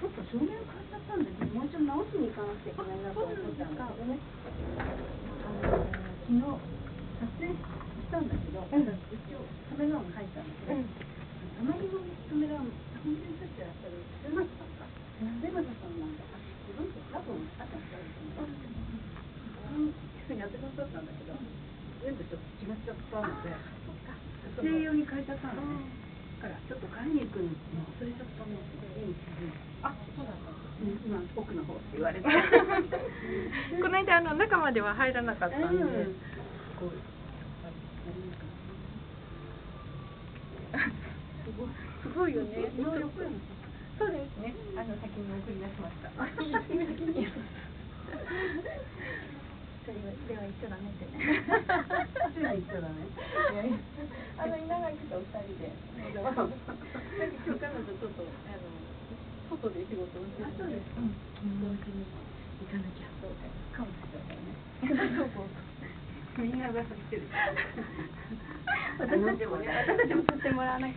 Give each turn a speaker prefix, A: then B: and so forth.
A: ちょっと照明変えちゃったんだけど、もう一度直しに行か。なくちゃいけないなと思ったんだけどね。あの昨日撮影したんだけど、
B: うん
A: 一応カメラマン入ったんだけど、
B: うん
A: あまりのカメラマン、本当に撮ってらっしゃる瀬松さんか。瀬松さんなんだ。あ、すごい人多分あったんだけど、うん、ふうにやってくださったんだけど、全部ちょっと違っちゃったので、撮影用に変えちゃったのね。だか。らちょっと買いに行くの忘れちゃったね。いい
B: あ、そうだった。
A: うん今奥の方って言われて。
B: この間あの中までは入らなかったんで、
A: うんすごいすごいよね。
B: そうですね。あの先に送り出しました。
C: それはでは言っちゃダメってね。
A: ついに言っちゃダメ。いやいや
B: あの稲垣と二人で。
A: 今日彼女ちょっとあの外で仕事をしてるので、
B: うん。
A: 同時に行かなきゃとかもしれないね。そうそうみん。な噂してる。
C: 私たちもね、私たちも撮ってもらわなきゃ。